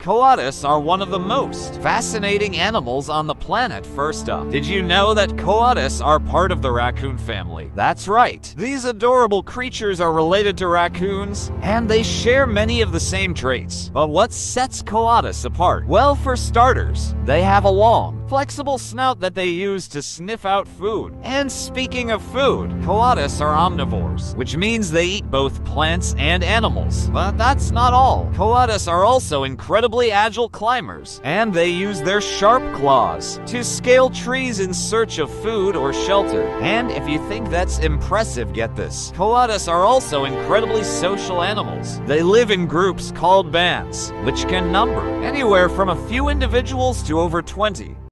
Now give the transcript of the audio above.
Coatis are one of the most fascinating animals on the planet first up. Did you know that coatis are part of the raccoon family? That's right. These adorable creatures are related to raccoons, and they share many of the same traits. But what sets coatis apart? Well, for starters, they have a long, flexible snout that they use to sniff out food. And speaking of food, coatis are omnivores, which means they eat both plants and animals. But that's not all. Coatis are also incredibly incredibly agile climbers, and they use their sharp claws to scale trees in search of food or shelter. And if you think that's impressive, get this. Coatis are also incredibly social animals. They live in groups called bands, which can number anywhere from a few individuals to over 20.